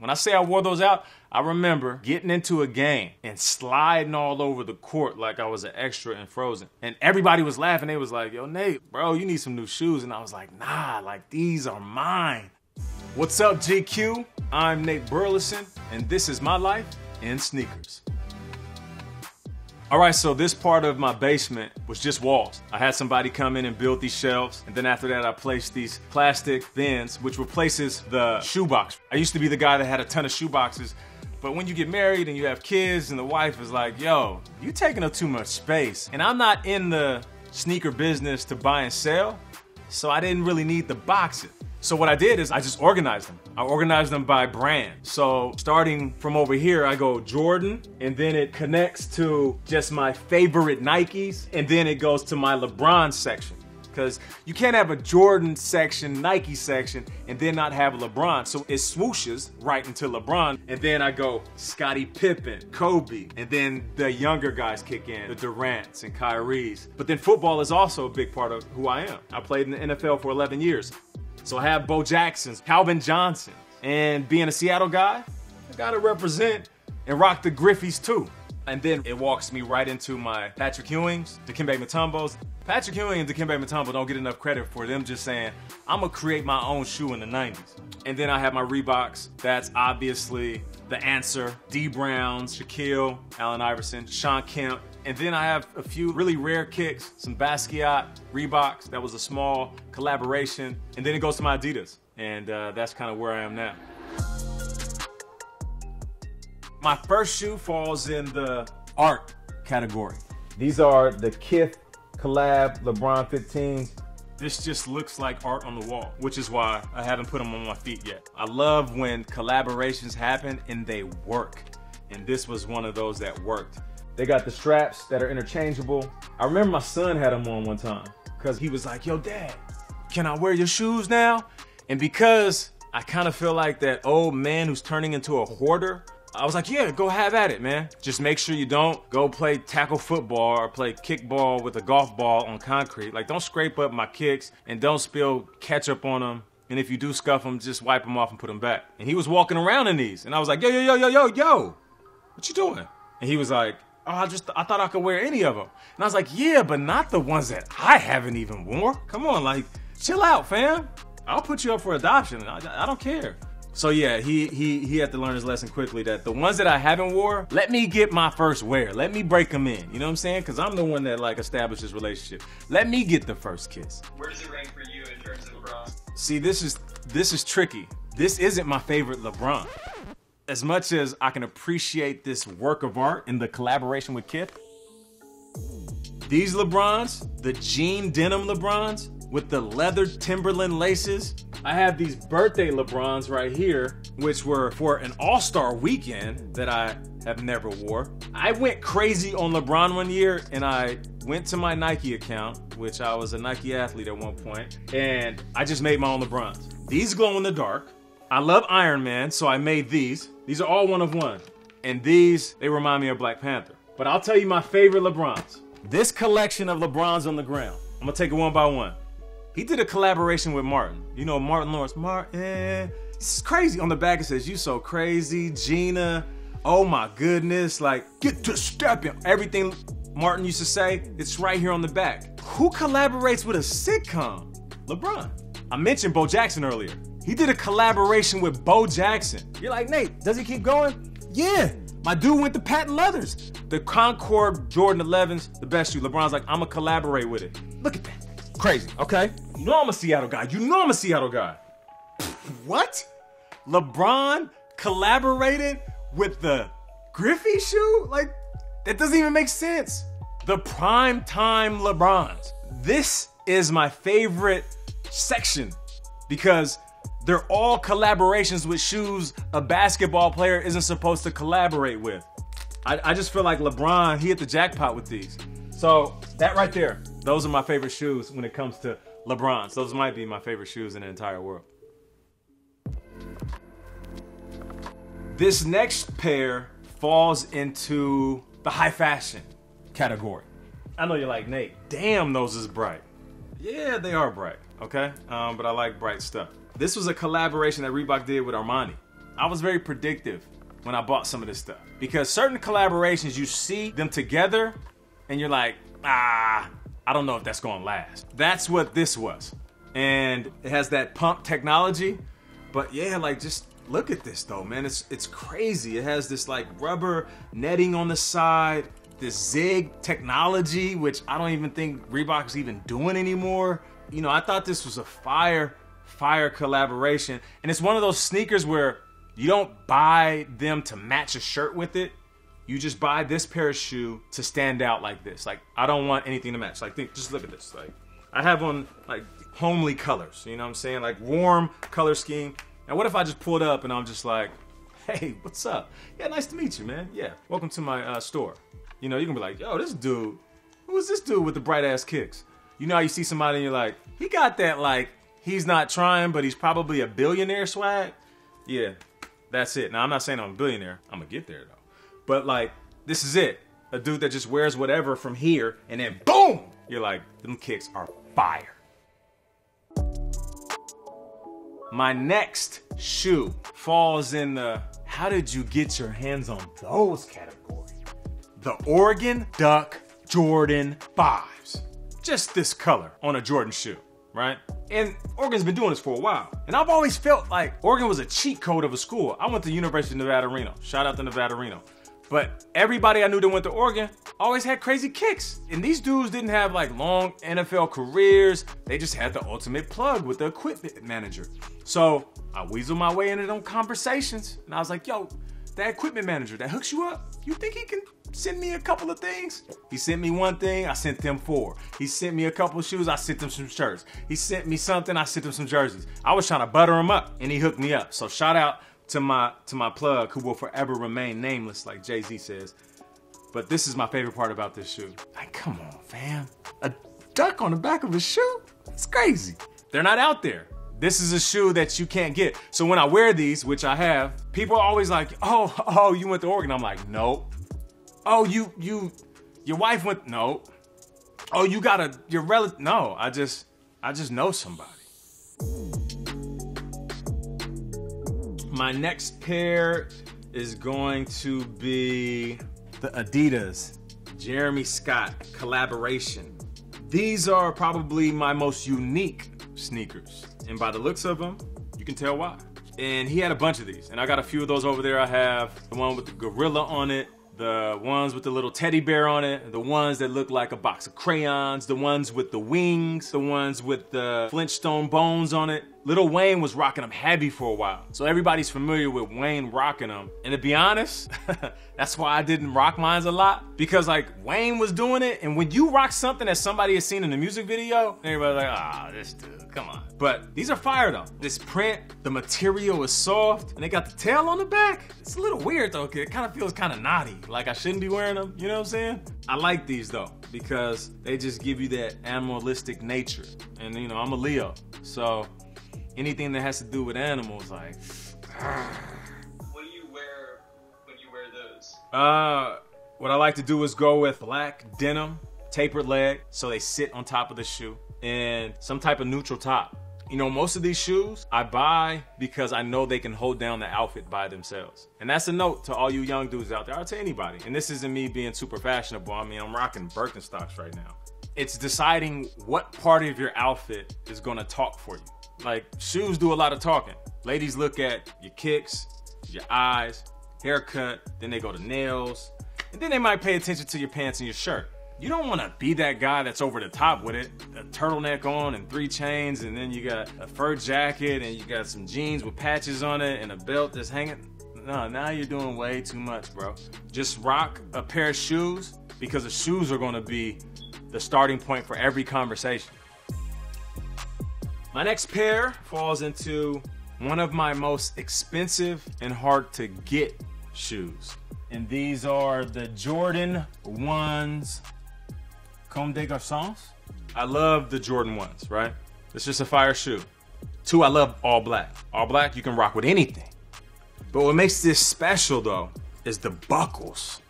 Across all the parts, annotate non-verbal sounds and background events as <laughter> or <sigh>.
When I say I wore those out, I remember getting into a game and sliding all over the court like I was an extra in Frozen. And everybody was laughing. They was like, yo, Nate, bro, you need some new shoes. And I was like, nah, like these are mine. What's up, GQ? I'm Nate Burleson, and this is my life in sneakers. All right, so this part of my basement was just walls. I had somebody come in and build these shelves, and then after that, I placed these plastic bins, which replaces the shoebox. I used to be the guy that had a ton of shoeboxes, but when you get married and you have kids, and the wife is like, yo, you taking up too much space. And I'm not in the sneaker business to buy and sell, so I didn't really need the boxes. So what I did is I just organized them. I organized them by brand. So starting from over here, I go Jordan, and then it connects to just my favorite Nikes, and then it goes to my LeBron section. Because you can't have a Jordan section, Nike section, and then not have LeBron. So it swooshes right into LeBron. And then I go Scottie Pippen, Kobe, and then the younger guys kick in, the Durants and Kyries. But then football is also a big part of who I am. I played in the NFL for 11 years. So I have Bo Jackson's, Calvin Johnson. And being a Seattle guy, I gotta represent and rock the Griffeys too. And then it walks me right into my Patrick Ewings, Dikembe Mutombos. Patrick Ewing and Dikembe Mutombo don't get enough credit for them just saying, I'm gonna create my own shoe in the 90s. And then I have my Reeboks. That's obviously the answer. Dee Browns, Shaquille, Allen Iverson, Shawn Kemp, and then I have a few really rare kicks, some Basquiat, Reeboks. That was a small collaboration. And then it goes to my Adidas. And uh, that's kind of where I am now. My first shoe falls in the art category. These are the Kith collab LeBron 15s. This just looks like art on the wall, which is why I haven't put them on my feet yet. I love when collaborations happen and they work. And this was one of those that worked. They got the straps that are interchangeable. I remember my son had them on one time because he was like, yo, dad, can I wear your shoes now? And because I kind of feel like that old man who's turning into a hoarder, I was like, yeah, go have at it, man. Just make sure you don't go play tackle football or play kickball with a golf ball on concrete. Like, don't scrape up my kicks and don't spill ketchup on them. And if you do scuff them, just wipe them off and put them back. And he was walking around in these. And I was like, yo, yo, yo, yo, yo, yo, what you doing? And he was like, oh, I just I thought I could wear any of them. And I was like, yeah, but not the ones that I haven't even worn. Come on, like, chill out, fam. I'll put you up for adoption. I, I don't care. So yeah, he he he had to learn his lesson quickly that the ones that I haven't wore, let me get my first wear. Let me break them in. You know what I'm saying? Because I'm the one that like establishes relationship. Let me get the first kiss. Where does it rank for you in terms of LeBron? See, this is this is tricky. This isn't my favorite LeBron as much as I can appreciate this work of art in the collaboration with Kith, these LeBrons, the jean denim LeBrons with the leather Timberland laces, I have these birthday LeBrons right here, which were for an all-star weekend that I have never wore. I went crazy on LeBron one year and I went to my Nike account, which I was a Nike athlete at one point, and I just made my own LeBrons. These glow in the dark. I love Iron Man, so I made these. These are all one of one. And these, they remind me of Black Panther. But I'll tell you my favorite LeBrons. This collection of LeBrons on the ground. I'm gonna take it one by one. He did a collaboration with Martin. You know, Martin Lawrence. Martin. It's crazy. On the back it says, You so crazy, Gina. Oh my goodness. Like, get to stepping. Everything Martin used to say, it's right here on the back. Who collaborates with a sitcom? LeBron. I mentioned Bo Jackson earlier. He did a collaboration with Bo Jackson. You're like, Nate, does he keep going? Yeah. My dude went to patent leathers. The Concord Jordan 11's the best shoe. LeBron's like, I'ma collaborate with it. Look at that. Crazy, okay? You know I'm a Seattle guy. You know I'm a Seattle guy. what? LeBron collaborated with the Griffey shoe? Like, that doesn't even make sense. The prime time LeBrons. This is my favorite section because they're all collaborations with shoes a basketball player isn't supposed to collaborate with. I, I just feel like LeBron, he hit the jackpot with these. So that right there, those are my favorite shoes when it comes to LeBron's. Those might be my favorite shoes in the entire world. This next pair falls into the high fashion category. I know you're like, Nate, damn, those is bright. Yeah, they are bright, okay? Um, but I like bright stuff. This was a collaboration that Reebok did with Armani. I was very predictive when I bought some of this stuff because certain collaborations you see them together and you're like, ah, I don't know if that's gonna last. That's what this was. And it has that pump technology. But yeah, like just look at this though, man. It's it's crazy. It has this like rubber netting on the side, this zig technology, which I don't even think Reebok's even doing anymore. You know, I thought this was a fire, fire collaboration. And it's one of those sneakers where you don't buy them to match a shirt with it. You just buy this pair of shoe to stand out like this. Like I don't want anything to match. Like think, just look at this. Like I have on like homely colors. You know what I'm saying? Like warm color scheme. Now what if I just pulled up and I'm just like, hey, what's up? Yeah, nice to meet you, man. Yeah, welcome to my uh, store. You know, you can be like, yo, this dude, who is this dude with the bright ass kicks? You know how you see somebody and you're like, he got that like he's not trying, but he's probably a billionaire swag. Yeah, that's it. Now I'm not saying I'm a billionaire. I'm gonna get there though. But like, this is it. A dude that just wears whatever from here, and then boom, you're like, them kicks are fire. My next shoe falls in the how did you get your hands on those category? The Oregon Duck Jordan 5s. Just this color on a Jordan shoe, right? And Oregon's been doing this for a while. And I've always felt like Oregon was a cheat code of a school. I went to University of Nevada, Reno. Shout out to Nevada, Reno. But everybody I knew that went to Oregon always had crazy kicks. And these dudes didn't have like long NFL careers. They just had the ultimate plug with the equipment manager. So I weaseled my way into them conversations. And I was like, yo, that equipment manager that hooks you up, you think he can send me a couple of things? He sent me one thing, I sent them four. He sent me a couple of shoes, I sent them some shirts. He sent me something, I sent him some jerseys. I was trying to butter him up and he hooked me up. So shout out to my to my plug who will forever remain nameless, like Jay-Z says. But this is my favorite part about this shoe. Like, come on, fam. A duck on the back of a shoe? It's crazy. They're not out there. This is a shoe that you can't get. So when I wear these, which I have, people are always like, oh, <laughs> oh, you went to Oregon. I'm like, nope. Oh, you, you, your wife went, no. Oh, you got a, your relative, no. I just, I just know somebody. My next pair is going to be the Adidas Jeremy Scott collaboration. These are probably my most unique sneakers. And by the looks of them, you can tell why. And he had a bunch of these. And I got a few of those over there. I have the one with the gorilla on it, the ones with the little teddy bear on it, the ones that look like a box of crayons, the ones with the wings, the ones with the Flintstone bones on it. Lil Wayne was rocking them heavy for a while. So everybody's familiar with Wayne rocking them. And to be honest, <laughs> that's why I didn't rock mines a lot. Because like Wayne was doing it, and when you rock something that somebody has seen in a music video, everybody's like, ah, oh, this dude, come on. But these are fire though. This print, the material is soft, and they got the tail on the back. It's a little weird though, it kind of feels kind of naughty. Like I shouldn't be wearing them, you know what I'm saying? I like these though, because they just give you that animalistic nature. And you know, I'm a Leo, so anything that has to do with animals, like. What do you wear when you wear those? Uh, what I like to do is go with black denim, tapered leg, so they sit on top of the shoe, and some type of neutral top. You know, most of these shoes I buy because I know they can hold down the outfit by themselves. And that's a note to all you young dudes out there, or to anybody. And this isn't me being super fashionable. I mean, I'm rocking Birkenstocks right now. It's deciding what part of your outfit is gonna talk for you. Like, shoes do a lot of talking. Ladies look at your kicks, your eyes, haircut, then they go to nails, and then they might pay attention to your pants and your shirt. You don't want to be that guy that's over the top with it. A turtleneck on and three chains, and then you got a fur jacket, and you got some jeans with patches on it, and a belt that's hanging. No, now you're doing way too much, bro. Just rock a pair of shoes because the shoes are going to be the starting point for every conversation. My next pair falls into one of my most expensive and hard to get shoes. And these are the Jordan 1s Comme des Garçons. I love the Jordan 1s, right? It's just a fire shoe. Two, I love all black. All black, you can rock with anything. But what makes this special though is the buckles.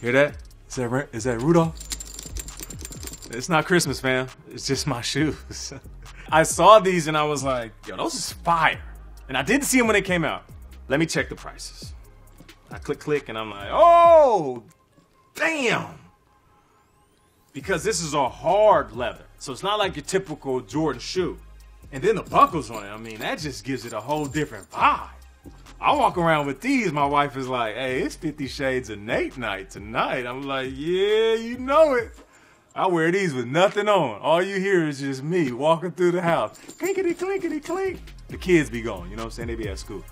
Hear that? Is that, Ra- that Rudolph? It's not Christmas, fam. It's just my shoes. <laughs> I saw these and I was like, yo, those is fire. And I didn't see them when they came out. Let me check the prices. I click, click, and I'm like, oh, damn. Because this is a hard leather. So it's not like your typical Jordan shoe. And then the buckles on it, I mean, that just gives it a whole different vibe. I walk around with these. My wife is like, hey, it's 50 Shades of Nate night tonight. I'm like, yeah, you know it. I wear these with nothing on. All you hear is just me walking through the house. Clinkety, clinkety, clink. The kids be gone, you know what I'm saying? They be at school.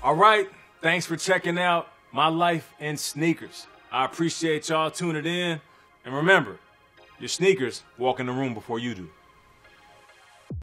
All right, thanks for checking out my life in sneakers. I appreciate y'all tuning in. And remember, your sneakers walk in the room before you do.